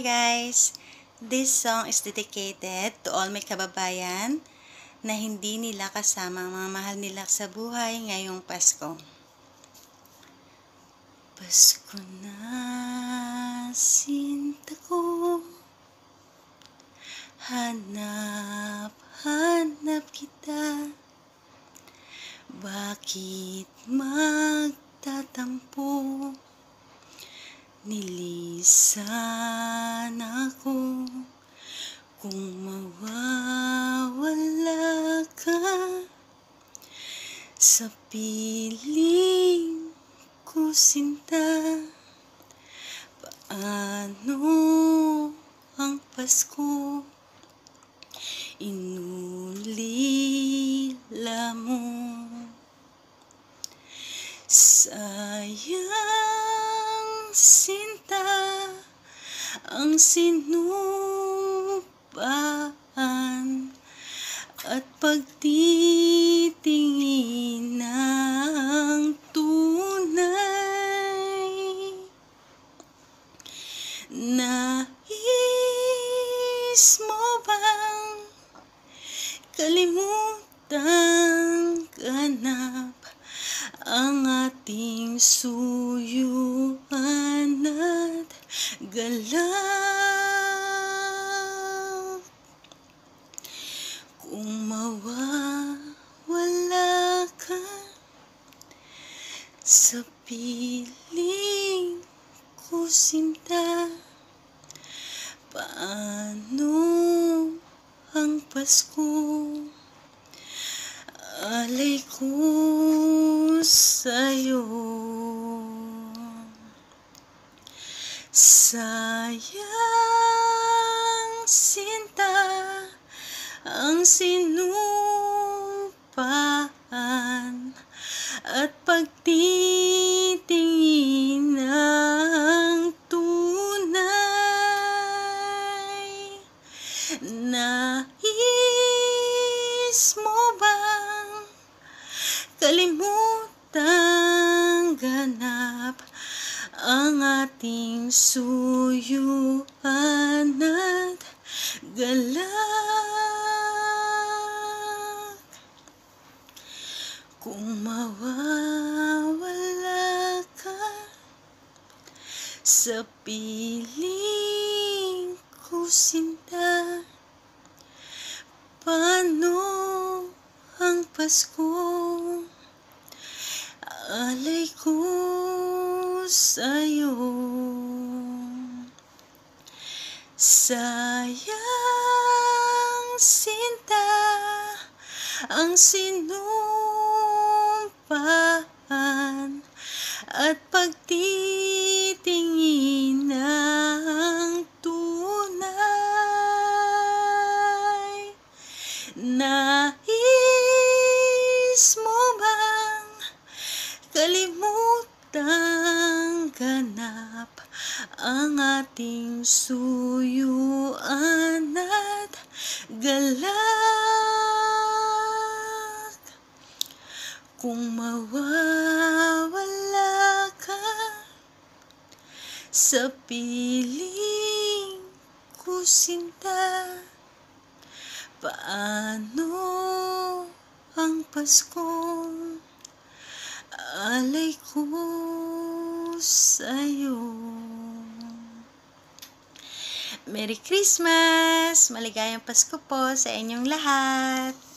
guys! This song is dedicated to all my kababayan na hindi nila kasama ang mga mahal nila sa buhay ngayong Pasko. Pasko na, sinta ko Hanap, hanap kita Bakit magtatampo? Nilisan ako kung mawawala ka sa piling ko sinta. Paano ang Pasko inulila mo? Sayang sinta ang sinupaan at pagtitingin ng tunay Nais mo bang kalimutan ganap ang ating suyuan sa piling ko sinta paano ang Pasko? Alay ko sa'yo. Sayang sinta Nais mo bang kalimutang ganap ang ating suyuan at galak? Kung mawawala ka sa piling ko sinta Pasko alay ko sa'yo. Sayang sinta ang sinupaan at pagtitingin ng tunay Nais kalimutang ganap ang ating suyuan at galak. Kung mawawala ka sa piling ko sinta paano ang Pasko Merry Christmas! Maligayang Pasko po sa inyong lahat!